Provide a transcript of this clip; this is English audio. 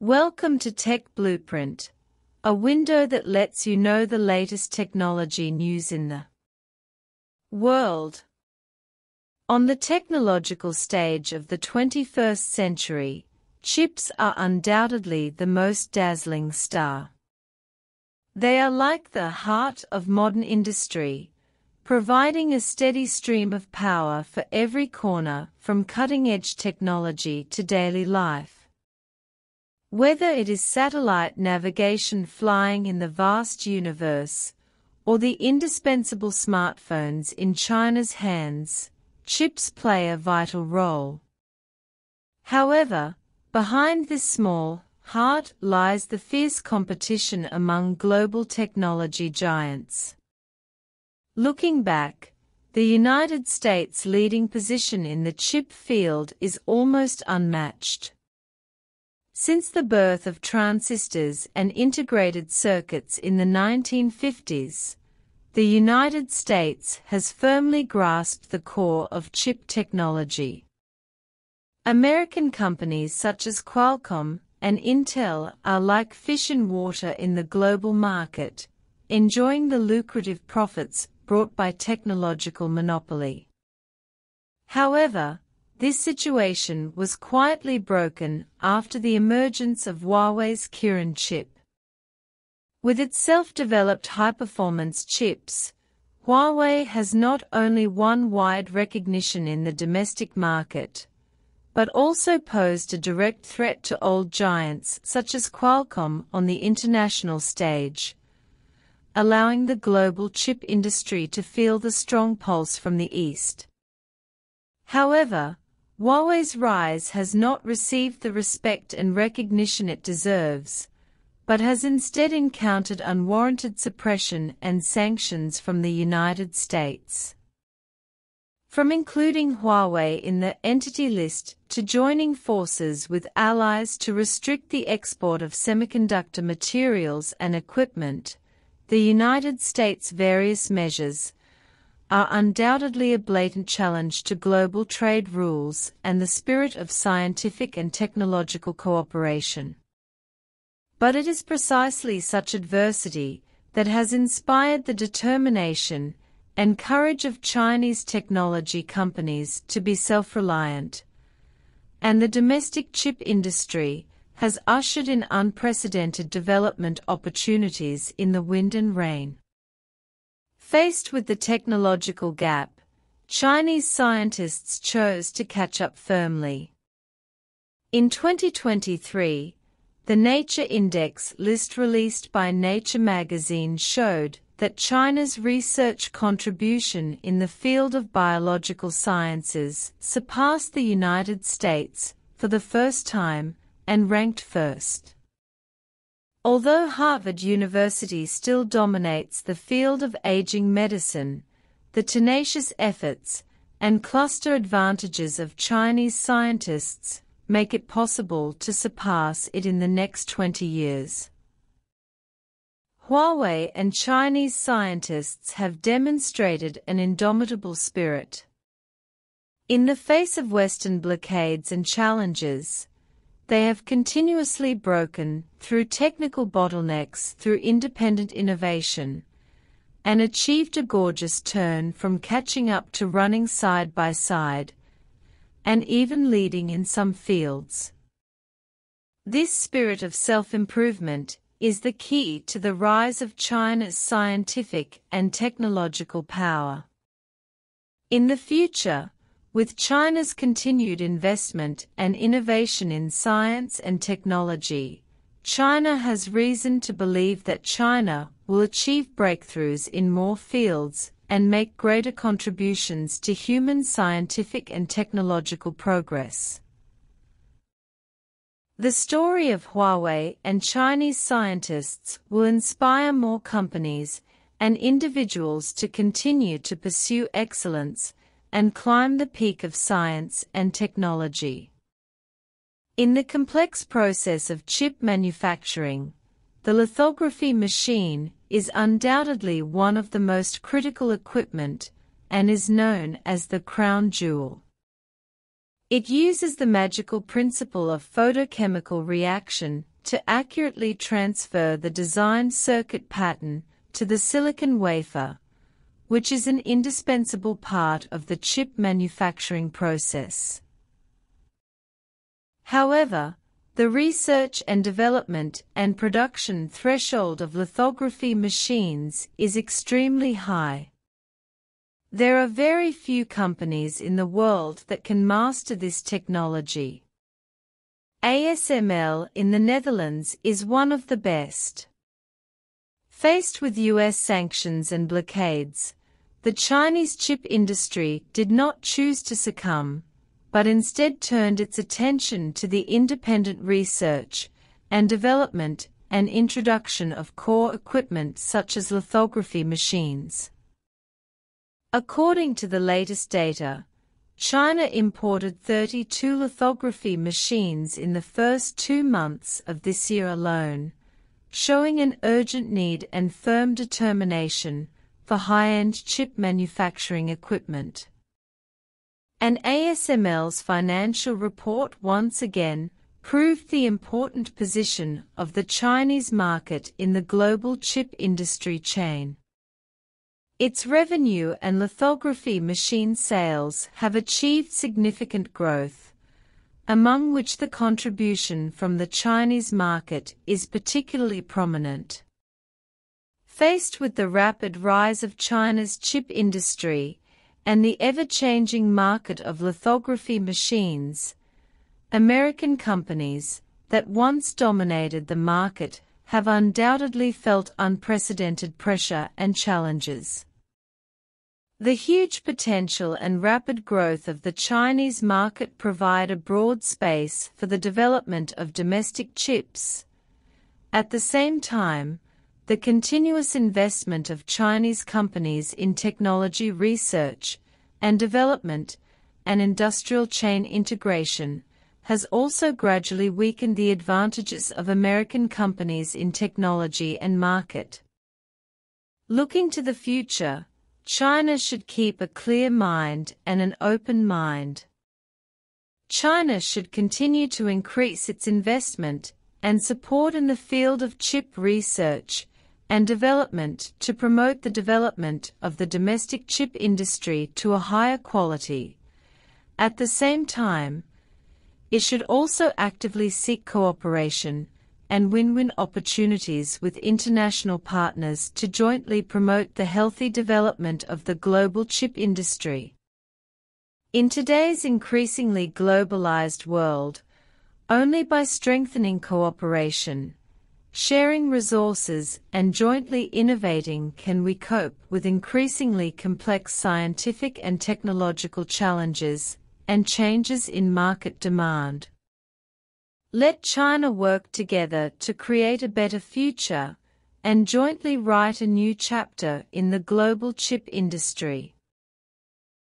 Welcome to Tech Blueprint, a window that lets you know the latest technology news in the world. On the technological stage of the 21st century, chips are undoubtedly the most dazzling star. They are like the heart of modern industry, providing a steady stream of power for every corner from cutting-edge technology to daily life. Whether it is satellite navigation flying in the vast universe, or the indispensable smartphones in China's hands, chips play a vital role. However, behind this small heart lies the fierce competition among global technology giants. Looking back, the United States' leading position in the chip field is almost unmatched. Since the birth of transistors and integrated circuits in the 1950s, the United States has firmly grasped the core of chip technology. American companies such as Qualcomm and Intel are like fish in water in the global market, enjoying the lucrative profits brought by technological monopoly. However, this situation was quietly broken after the emergence of Huawei's Kirin chip. With its self-developed high-performance chips, Huawei has not only won wide recognition in the domestic market, but also posed a direct threat to old giants such as Qualcomm on the international stage allowing the global chip industry to feel the strong pulse from the East. However, Huawei's rise has not received the respect and recognition it deserves, but has instead encountered unwarranted suppression and sanctions from the United States. From including Huawei in the Entity List to joining forces with allies to restrict the export of semiconductor materials and equipment, the United States' various measures are undoubtedly a blatant challenge to global trade rules and the spirit of scientific and technological cooperation. But it is precisely such adversity that has inspired the determination and courage of Chinese technology companies to be self-reliant, and the domestic chip industry has ushered in unprecedented development opportunities in the wind and rain. Faced with the technological gap, Chinese scientists chose to catch up firmly. In 2023, the Nature Index list released by Nature magazine showed that China's research contribution in the field of biological sciences surpassed the United States for the first time and ranked first. Although Harvard University still dominates the field of aging medicine, the tenacious efforts and cluster advantages of Chinese scientists make it possible to surpass it in the next 20 years. Huawei and Chinese scientists have demonstrated an indomitable spirit. In the face of Western blockades and challenges, they have continuously broken through technical bottlenecks through independent innovation and achieved a gorgeous turn from catching up to running side by side and even leading in some fields. This spirit of self-improvement is the key to the rise of China's scientific and technological power. In the future, with China's continued investment and innovation in science and technology, China has reason to believe that China will achieve breakthroughs in more fields and make greater contributions to human scientific and technological progress. The story of Huawei and Chinese scientists will inspire more companies and individuals to continue to pursue excellence and climb the peak of science and technology. In the complex process of chip manufacturing, the lithography machine is undoubtedly one of the most critical equipment and is known as the crown jewel. It uses the magical principle of photochemical reaction to accurately transfer the designed circuit pattern to the silicon wafer, which is an indispensable part of the chip manufacturing process. However, the research and development and production threshold of lithography machines is extremely high. There are very few companies in the world that can master this technology. ASML in the Netherlands is one of the best. Faced with US sanctions and blockades, the Chinese chip industry did not choose to succumb, but instead turned its attention to the independent research and development and introduction of core equipment such as lithography machines. According to the latest data, China imported 32 lithography machines in the first two months of this year alone, showing an urgent need and firm determination for high-end chip manufacturing equipment. And ASML's financial report once again proved the important position of the Chinese market in the global chip industry chain. Its revenue and lithography machine sales have achieved significant growth, among which the contribution from the Chinese market is particularly prominent. Faced with the rapid rise of China's chip industry, and the ever-changing market of lithography machines, American companies that once dominated the market have undoubtedly felt unprecedented pressure and challenges. The huge potential and rapid growth of the Chinese market provide a broad space for the development of domestic chips. At the same time, the continuous investment of Chinese companies in technology research and development and industrial chain integration has also gradually weakened the advantages of American companies in technology and market. Looking to the future, China should keep a clear mind and an open mind. China should continue to increase its investment and support in the field of chip research and development to promote the development of the domestic chip industry to a higher quality. At the same time, it should also actively seek cooperation and win-win opportunities with international partners to jointly promote the healthy development of the global chip industry. In today's increasingly globalized world, only by strengthening cooperation, Sharing resources and jointly innovating can we cope with increasingly complex scientific and technological challenges and changes in market demand. Let China work together to create a better future and jointly write a new chapter in the global chip industry.